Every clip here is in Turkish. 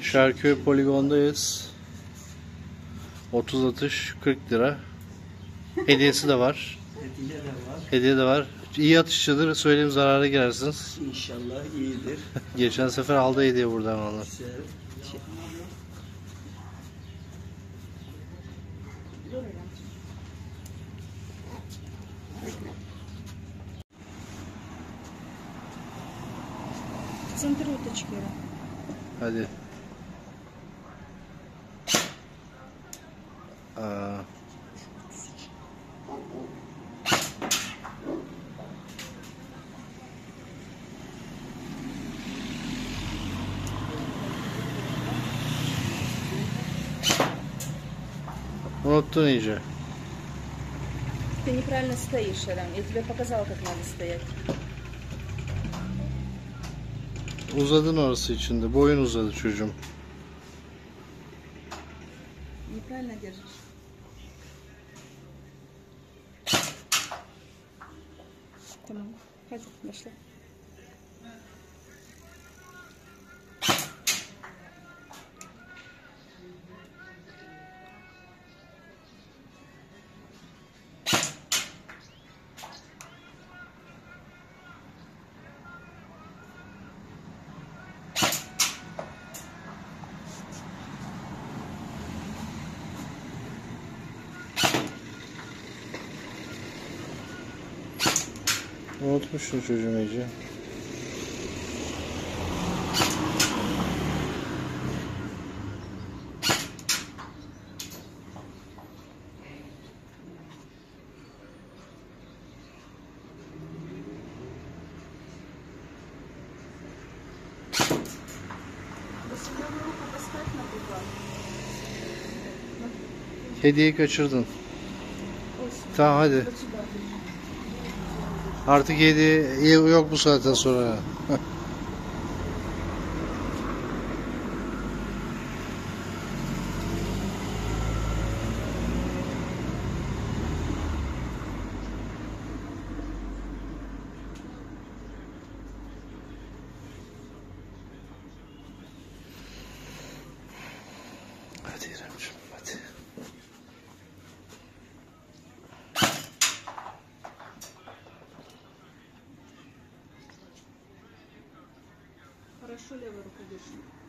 Şarköy poligondayız. 30 atış 40 lira. Hediyesi de var. Hediye de var. Hediye de var. İyi atışçıdır. Söyleyeyim zarara girersiniz. İnşallah iyidir. Geçen sefer aldı hediye buradan valla. Güzel. Şey- Центр уточки. Hadi. Aa. Unuttun iyice. Ты неправильно стоишь, Рам. Я тебе показала, как надо стоять. Uzadın orası içinde. Boyun uzadı çocuğum. Неправильно держишь. Tamam. Hadi başla. Unutmuşsun çocuğum iyice. Hediyeyi kaçırdın. Tamam hadi. Artık hediye yok bu saatten sonra. Hadi İremciğim hadi. дышу левой рукой дышу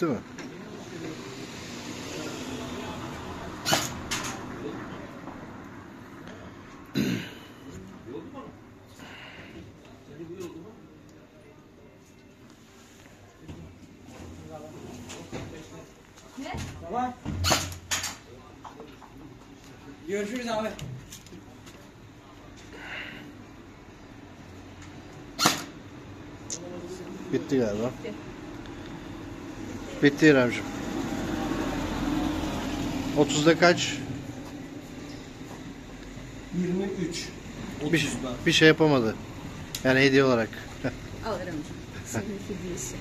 Bitti mi? Baba. Görüşürüz abi. Bitti galiba. Bitti İremciğim. 30'da kaç? 23. Bir, bir şey yapamadı. Yani hediye olarak. Al İremciğim. Senin hediyesi.